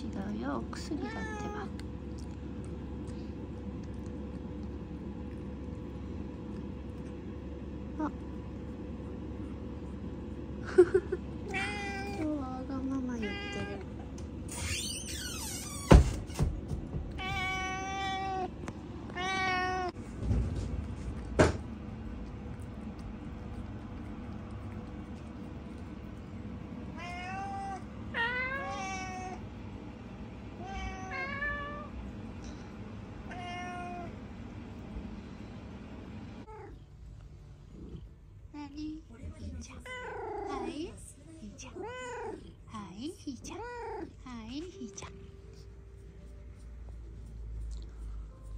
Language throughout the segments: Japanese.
違うよ。薬だってば。あ日はわがまま言ってる何ひーちゃんはいひーちゃんはいひーちゃんはゃ。ん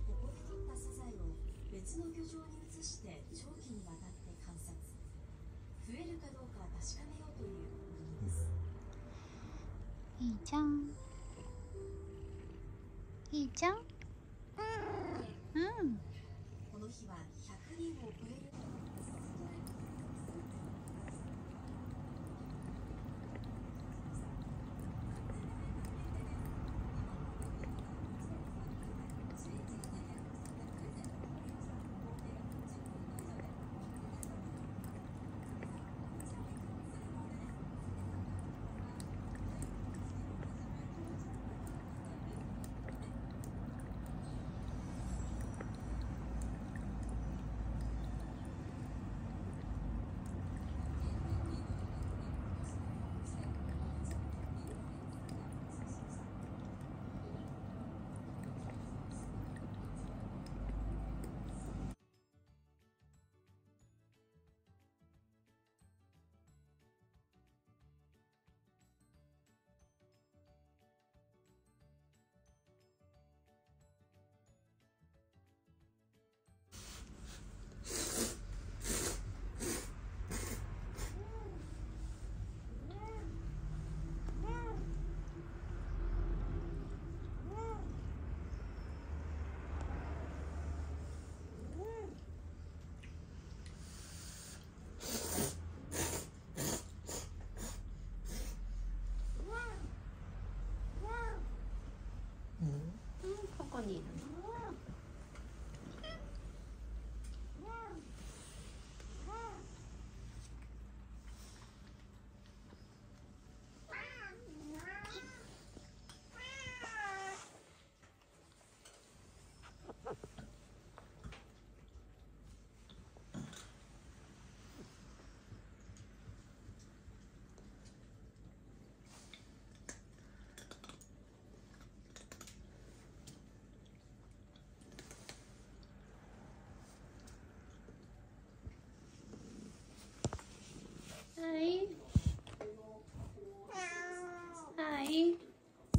ここで取ったサザエを別の漁場に移して長期にわたって観察増えるかどうか確かめようという試みですひーちゃん。ひーちゃん。うん。この日は100人を超える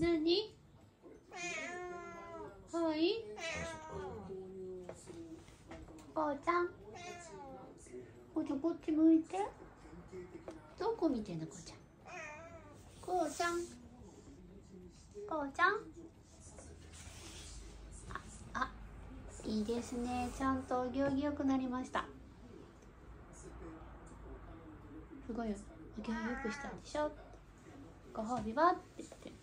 何？はい。こうちゃん。こうちゃんこっち向いて。どこ見てんのこうちゃん？こうちゃん。こうちゃん。ああいいですね。ちゃんとお行儀よくなりました。すごいお行儀よくしたでしょ？ご褒美は？って言って。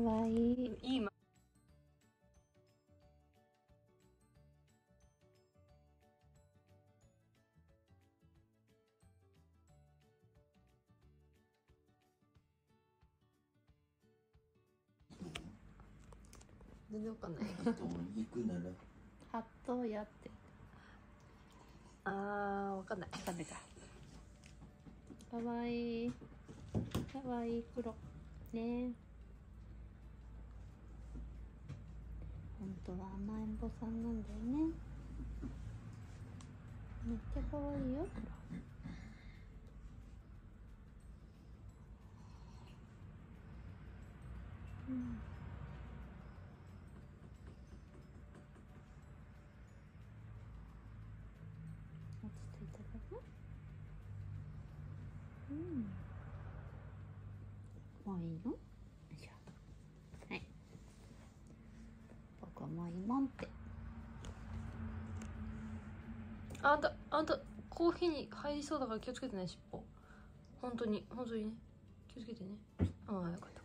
かわい。いいい。ま全然わかんない。あと肉ならハットやって。あーわかんない。ダメかかわい。いかわいい黒。ね本当は甘えん坊さんなんだよね。めっちゃ可愛いよ。うん落ち着いたかなうんもういいのよいしょはい僕はもういいもんってあんたあんたコーヒーに入りそうだから気をつけてね尻尾。本当に本当にね。気をつけてね。ああよかった。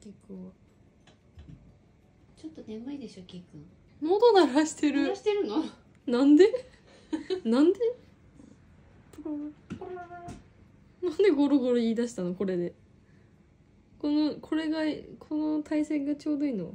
キくんはちょっと眠いでしょキーくん喉鳴らしてる。鳴らしてるの？なんで？なんで？なんでゴロゴロ言い出したのこれで。このこれがこの体勢がちょうどいいの